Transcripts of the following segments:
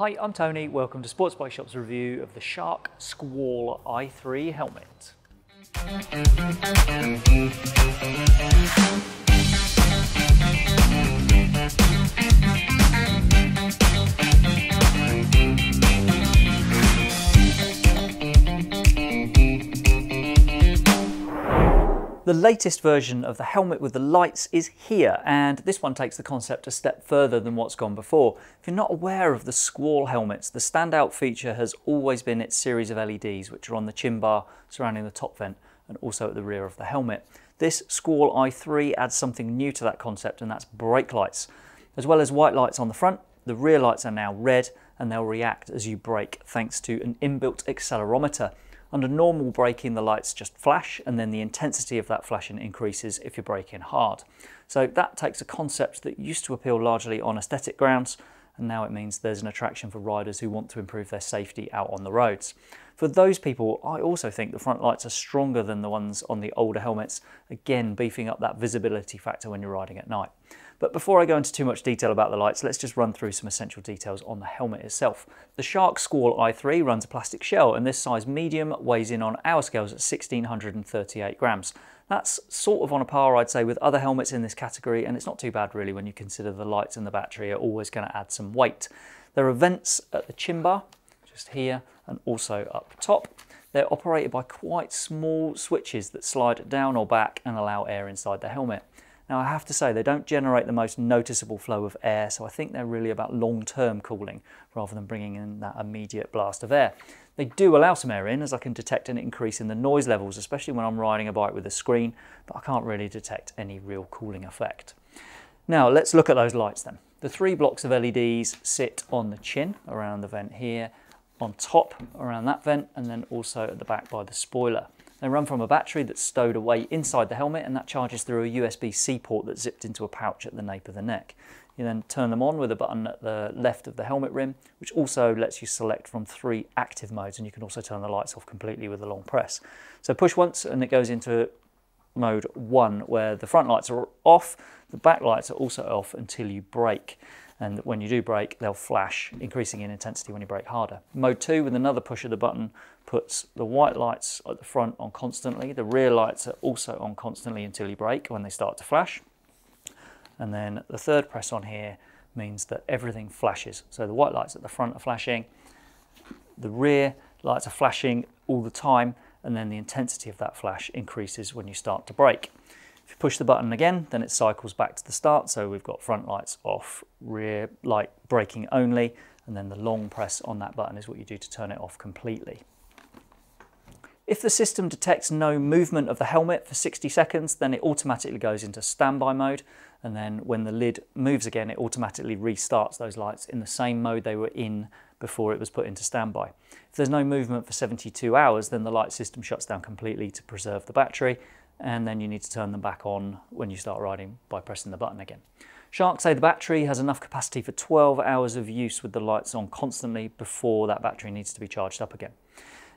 Hi, I'm Tony. Welcome to Sportsbikeshop's review of the Shark Skwal i3 helmet. The latest version of the helmet with the lights is here, and this one takes the concept a step further than what's gone before. If you're not aware of the Skwal helmets, the standout feature has always been its series of LEDs, which are on the chin bar surrounding the top vent and also at the rear of the helmet. This Skwal i3 adds something new to that concept, and that's brake lights. As well as white lights on the front, the rear lights are now red, and they'll react as you brake thanks to an inbuilt accelerometer. Under normal braking, the lights just flash and then the intensity of that flashing increases if you're braking hard. So that takes a concept that used to appeal largely on aesthetic grounds and now it means there's an attraction for riders who want to improve their safety out on the roads. For those people, I also think the front lights are stronger than the ones on the older helmets, again beefing up that visibility factor when you're riding at night. But before I go into too much detail about the lights, let's just run through some essential details on the helmet itself. The Shark Skwal i3 runs a plastic shell and this size medium weighs in on our scales at 1638 grams. That's sort of on a par, I'd say, with other helmets in this category, and it's not too bad really when you consider the lights and the battery are always going to add some weight. There are vents at the chin bar, just here, and also up top. They're operated by quite small switches that slide down or back and allow air inside the helmet. Now I have to say they don't generate the most noticeable flow of air, so I think they're really about long-term cooling rather than bringing in that immediate blast of air. They do allow some air in as I can detect an increase in the noise levels, especially when I'm riding a bike with a screen, but I can't really detect any real cooling effect. Now let's look at those lights then. The three blocks of LEDs sit on the chin around the vent here, on top around that vent, and then also at the back by the spoiler. They run from a battery that's stowed away inside the helmet and that charges through a USB-C port that's zipped into a pouch at the nape of the neck. You then turn them on with a button at the left of the helmet rim, which also lets you select from three active modes and you can also turn the lights off completely with a long press. So push once and it goes into mode one where the front lights are off, the back lights are also off until you brake and when you do brake they'll flash increasing in intensity when you brake harder. Mode 2 with another push of the button puts the white lights at the front on constantly, the rear lights are also on constantly until you brake when they start to flash and then the third press on here means that everything flashes. So the white lights at the front are flashing, the rear lights are flashing all the time and then the intensity of that flash increases when you start to brake. If you push the button again, then it cycles back to the start. So we've got front lights off, rear light braking only, and then the long press on that button is what you do to turn it off completely. If the system detects no movement of the helmet for 60 seconds, then it automatically goes into standby mode. And then when the lid moves again, it automatically restarts those lights in the same mode they were in before it was put into standby. If there's no movement for 72 hours, then the light system shuts down completely to preserve the battery and then you need to turn them back on when you start riding by pressing the button again. Sharks say the battery has enough capacity for 12 hours of use with the lights on constantly before that battery needs to be charged up again.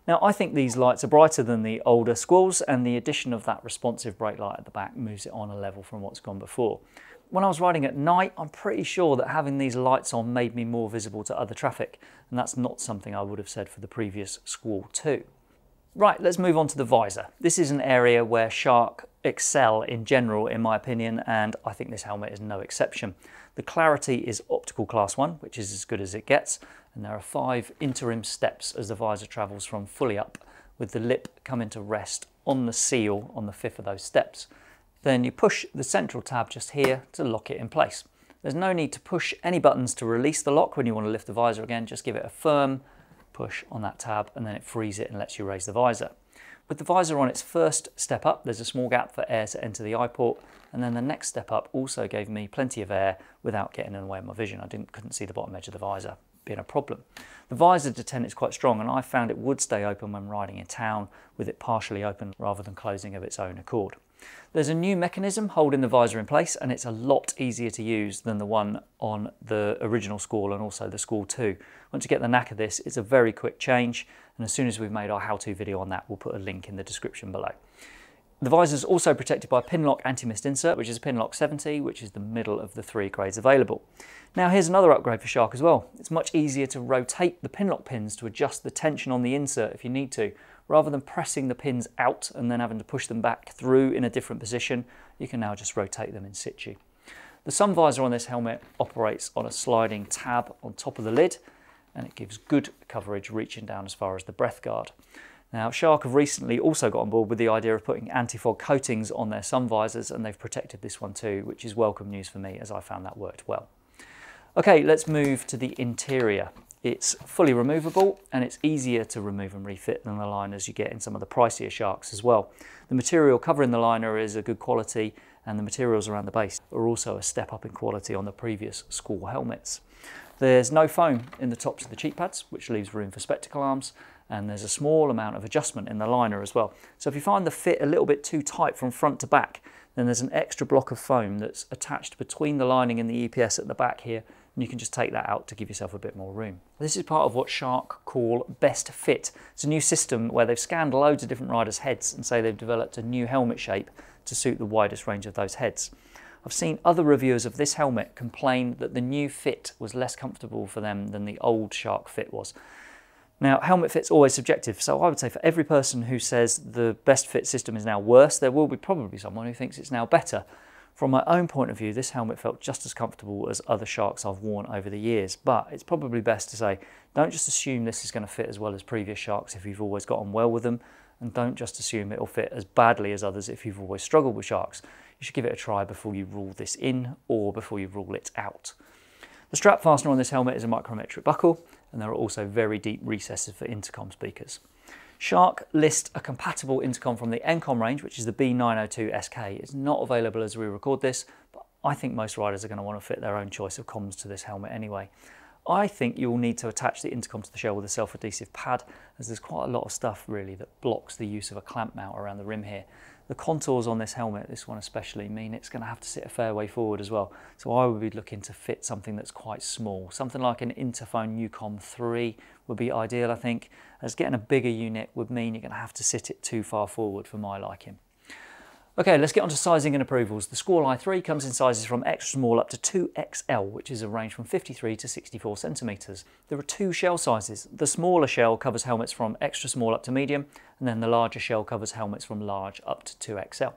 Now I think these lights are brighter than the older Skwals and the addition of that responsive brake light at the back moves it on a level from what's gone before. When I was riding at night, I'm pretty sure that having these lights on made me more visible to other traffic and that's not something I would have said for the previous Skwal 2. Right, let's move on to the visor. This is an area where Shark excel in general, in my opinion, and I think this helmet is no exception. The clarity is optical class 1, which is as good as it gets, and there are five interim steps as the visor travels from fully up, with the lip coming to rest on the seal on the fifth of those steps. Then you push the central tab just here to lock it in place. There's no need to push any buttons to release the lock when you want to lift the visor again, just give it a firm push on that tab and then it frees it and lets you raise the visor. With the visor on its first step up, there's a small gap for air to enter the eye port, and then the next step up also gave me plenty of air without getting in the way of my vision. I didn't, couldn't see the bottom edge of the visor being a problem. The visor detent is quite strong, and I found it would stay open when riding in town with it partially open rather than closing of its own accord. There's a new mechanism holding the visor in place and it's a lot easier to use than the one on the original Skwal and also the Skwal 2. Once you get the knack of this, it's a very quick change and as soon as we've made our how-to video on that, we'll put a link in the description below. The visor is also protected by a Pinlock anti-mist insert, which is a Pinlock 70, which is the middle of the three grades available. Now here's another upgrade for Shark as well. It's much easier to rotate the Pinlock pins to adjust the tension on the insert if you need to. Rather than pressing the pins out and then having to push them back through in a different position, you can now just rotate them in situ. The sun visor on this helmet operates on a sliding tab on top of the lid and it gives good coverage reaching down as far as the breath guard. Now, Shark have recently also got on board with the idea of putting anti-fog coatings on their sun visors and they've protected this one too, which is welcome news for me as I found that worked well. Okay, let's move to the interior. It's fully removable and it's easier to remove and refit than the liners you get in some of the pricier Sharks as well. The material covering the liner is a good quality and the materials around the base are also a step up in quality on the previous Skwal helmets. There's no foam in the tops of the cheek pads, which leaves room for spectacle arms, and there's a small amount of adjustment in the liner as well. So if you find the fit a little bit too tight from front to back, then there's an extra block of foam that's attached between the lining and the EPS at the back here, and you can just take that out to give yourself a bit more room. This is part of what Shark call Best Fit. It's a new system where they've scanned loads of different riders' heads and say they've developed a new helmet shape to suit the widest range of those heads. I've seen other reviewers of this helmet complain that the new fit was less comfortable for them than the old Shark fit was. Now, helmet fit's always subjective, so I would say for every person who says the best fit system is now worse, there will be probably someone who thinks it's now better. From my own point of view, this helmet felt just as comfortable as other Sharks I've worn over the years, but it's probably best to say, don't just assume this is going to fit as well as previous Sharks if you've always got on well with them, and don't just assume it'll fit as badly as others if you've always struggled with Sharks. You should give it a try before you rule this in or before you rule it out. The strap fastener on this helmet is a micrometric buckle, and there are also very deep recesses for intercom speakers. Shark list a compatible intercom from the Encom range, which is the B902 SK. It's not available as we record this, but I think most riders are going to want to fit their own choice of comms to this helmet anyway. I think you'll need to attach the intercom to the shell with a self-adhesive pad, as there's quite a lot of stuff really that blocks the use of a clamp mount around the rim here. The contours on this helmet, this one especially, mean it's going to have to sit a fair way forward as well. So I would be looking to fit something that's quite small. Something like an Interphone Ucom 3 would be ideal, I think, as getting a bigger unit would mean you're going to have to sit it too far forward for my liking. Okay, let's get on to sizing and approvals. The Skwal i3 comes in sizes from extra small up to 2XL, which is a range from 53 to 64 centimetres. There are two shell sizes. The smaller shell covers helmets from extra small up to medium, and then the larger shell covers helmets from large up to 2XL.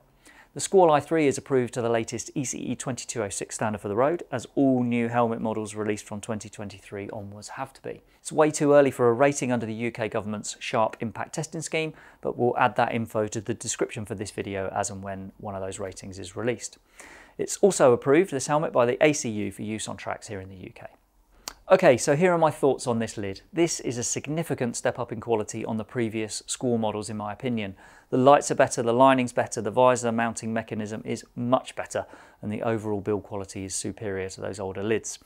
The Skwal i3 is approved to the latest ECE 2206 standard for the road, as all new helmet models released from 2023 onwards have to be. It's way too early for a rating under the UK government's Sharp Impact Testing Scheme, but we'll add that info to the description for this video as and when one of those ratings is released. It's also approved, this helmet, by the ACU for use on tracks here in the UK. Okay, so here are my thoughts on this lid. This is a significant step up in quality on the previous Skwal models in my opinion. The lights are better, the lining's better, the visor mounting mechanism is much better, and the overall build quality is superior to those older lids.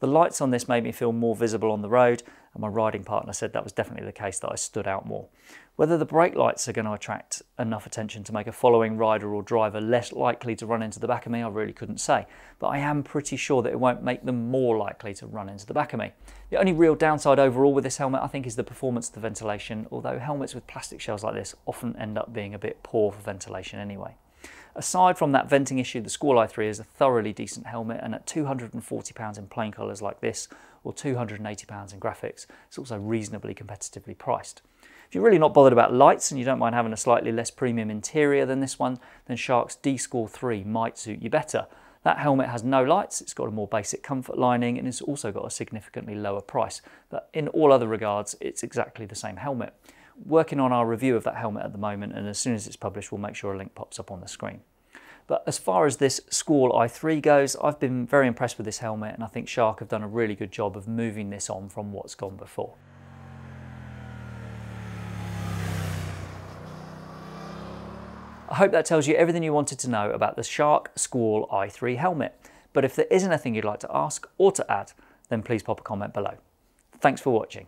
The lights on this made me feel more visible on the road, and my riding partner said that was definitely the case that I stood out more. Whether the brake lights are going to attract enough attention to make a following rider or driver less likely to run into the back of me, I really couldn't say. But I am pretty sure that it won't make them more likely to run into the back of me. The only real downside overall with this helmet, I think, is the performance of the ventilation, although helmets with plastic shells like this often end up being a bit poor for ventilation anyway. Aside from that venting issue, the Skwal i3 is a thoroughly decent helmet and at £240 in plain colours like this, or £280 in graphics, it's also reasonably competitively priced. If you're really not bothered about lights and you don't mind having a slightly less premium interior than this one, then Shark's D-Skwal 3 might suit you better. That helmet has no lights, it's got a more basic comfort lining and it's also got a significantly lower price. But in all other regards, it's exactly the same helmet. Working on our review of that helmet at the moment and as soon as it's published, we'll make sure a link pops up on the screen. But as far as this Skwal i3 goes, I've been very impressed with this helmet and I think Shark have done a really good job of moving this on from what's gone before. I hope that tells you everything you wanted to know about the Shark Skwal i3 helmet. But if there is anything you'd like to ask or to add, then please pop a comment below. Thanks for watching.